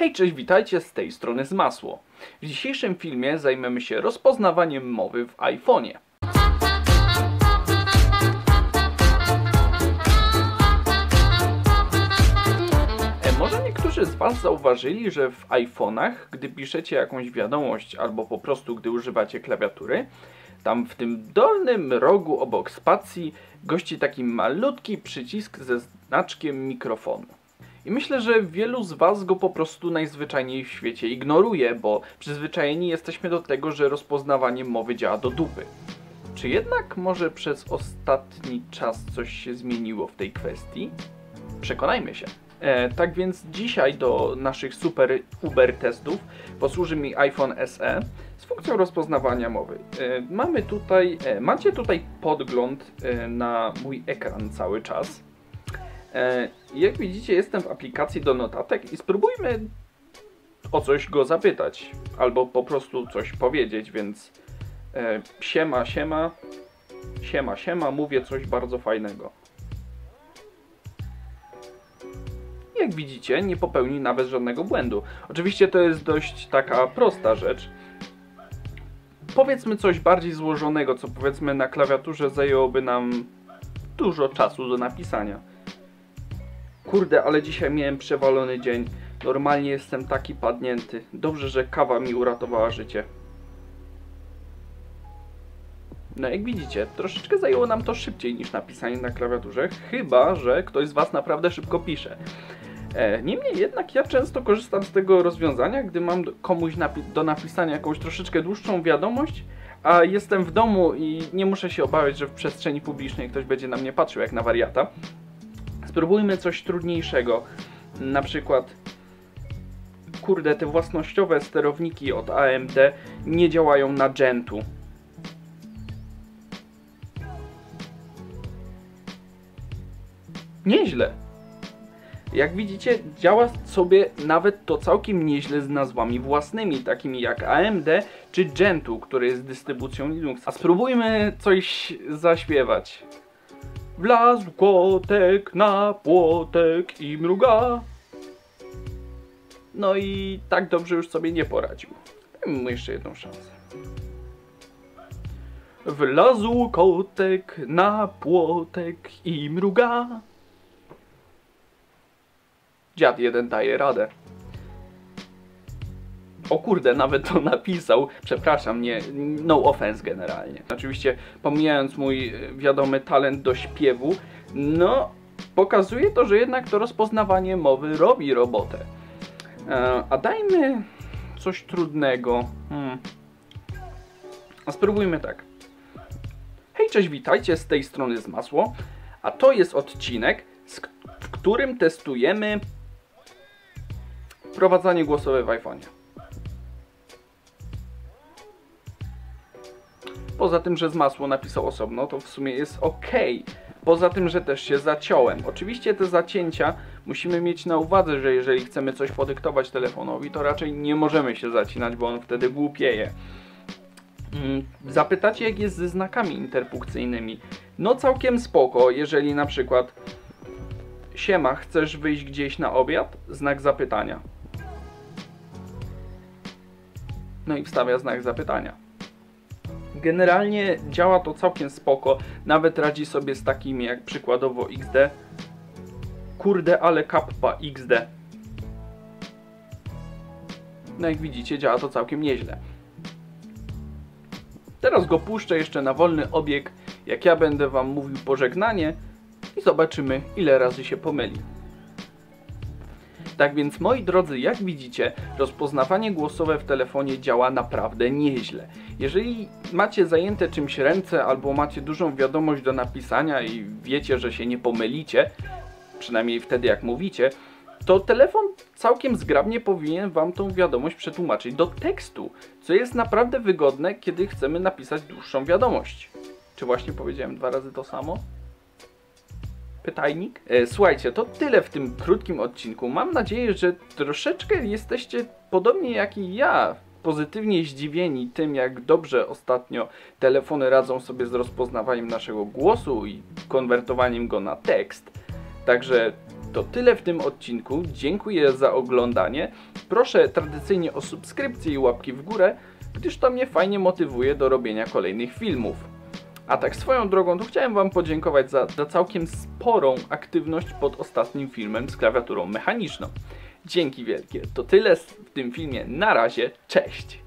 Hej, cześć, witajcie z tej strony z Masło. W dzisiejszym filmie zajmiemy się rozpoznawaniem mowy w iPhone'ie. E, Może niektórzy z Was zauważyli, że w iPhone'ach, gdy piszecie jakąś wiadomość albo po prostu gdy używacie klawiatury, tam w tym dolnym rogu obok spacji gości taki malutki przycisk ze znaczkiem mikrofonu. I myślę, że wielu z Was go po prostu najzwyczajniej w świecie ignoruje, bo przyzwyczajeni jesteśmy do tego, że rozpoznawanie mowy działa do dupy. Czy jednak może przez ostatni czas coś się zmieniło w tej kwestii? Przekonajmy się. E, tak więc dzisiaj do naszych super Uber testów posłuży mi iPhone SE z funkcją rozpoznawania mowy. E, mamy tutaj, e, macie tutaj podgląd e, na mój ekran cały czas. E, jak widzicie jestem w aplikacji do notatek i spróbujmy o coś go zapytać albo po prostu coś powiedzieć, więc e, siema, siema, siema, siema, mówię coś bardzo fajnego. jak widzicie, nie popełni nawet żadnego błędu. Oczywiście to jest dość taka prosta rzecz. Powiedzmy coś bardziej złożonego, co powiedzmy na klawiaturze zajęłoby nam dużo czasu do napisania. Kurde, ale dzisiaj miałem przewalony dzień. Normalnie jestem taki padnięty. Dobrze, że kawa mi uratowała życie. No jak widzicie, troszeczkę zajęło nam to szybciej niż napisanie na klawiaturze, chyba że ktoś z Was naprawdę szybko pisze. E, Niemniej jednak ja często korzystam z tego rozwiązania, gdy mam komuś napi do napisania jakąś troszeczkę dłuższą wiadomość, a jestem w domu i nie muszę się obawiać, że w przestrzeni publicznej ktoś będzie na mnie patrzył jak na wariata. Spróbujmy coś trudniejszego. Na przykład, kurde, te własnościowe sterowniki od AMD nie działają na Gentu. Nieźle. Jak widzicie, działa sobie nawet to całkiem nieźle z nazwami własnymi, takimi jak AMD czy Gentu, który jest dystrybucją Linux. A spróbujmy coś zaśpiewać. Wlazł kotek na płotek i mruga. No i tak dobrze już sobie nie poradził. Dajmy mu jeszcze jedną szansę. Wlazł kotek na płotek i mruga. Dziad jeden daje radę. O kurde, nawet to napisał. Przepraszam, nie, no offense generalnie. Oczywiście, pomijając mój e, wiadomy talent do śpiewu, no, pokazuje to, że jednak to rozpoznawanie mowy robi robotę. E, a dajmy coś trudnego. Hmm. A spróbujmy tak. Hej, cześć, witajcie z tej strony z Masło. A to jest odcinek, w którym testujemy wprowadzanie głosowe w iPhone'ie. Poza tym, że z masło napisał osobno, to w sumie jest ok. Poza tym, że też się zaciąłem. Oczywiście te zacięcia musimy mieć na uwadze, że jeżeli chcemy coś podyktować telefonowi, to raczej nie możemy się zacinać, bo on wtedy głupieje. Mm, Zapytacie, jak jest ze znakami interpunkcyjnymi. No całkiem spoko, jeżeli na przykład Siema, chcesz wyjść gdzieś na obiad? Znak zapytania. No i wstawia znak zapytania. Generalnie działa to całkiem spoko, nawet radzi sobie z takimi jak przykładowo XD. Kurde, ale kappa XD. No jak widzicie, działa to całkiem nieźle. Teraz go puszczę jeszcze na wolny obieg, jak ja będę wam mówił pożegnanie i zobaczymy ile razy się pomyli. Tak więc moi drodzy, jak widzicie, rozpoznawanie głosowe w telefonie działa naprawdę nieźle. Jeżeli macie zajęte czymś ręce albo macie dużą wiadomość do napisania i wiecie, że się nie pomylicie, przynajmniej wtedy jak mówicie, to telefon całkiem zgrabnie powinien Wam tą wiadomość przetłumaczyć do tekstu, co jest naprawdę wygodne, kiedy chcemy napisać dłuższą wiadomość. Czy właśnie powiedziałem dwa razy to samo? Pytajnik. E, Słuchajcie, to tyle w tym krótkim odcinku. Mam nadzieję, że troszeczkę jesteście podobnie jak i ja pozytywnie zdziwieni tym, jak dobrze ostatnio telefony radzą sobie z rozpoznawaniem naszego głosu i konwertowaniem go na tekst. Także to tyle w tym odcinku. Dziękuję za oglądanie proszę tradycyjnie o subskrypcję i łapki w górę, gdyż to mnie fajnie motywuje do robienia kolejnych filmów. A tak swoją drogą, to chciałem Wam podziękować za, za całkiem sporą aktywność pod ostatnim filmem z klawiaturą mechaniczną. Dzięki wielkie. To tyle w tym filmie. Na razie. Cześć.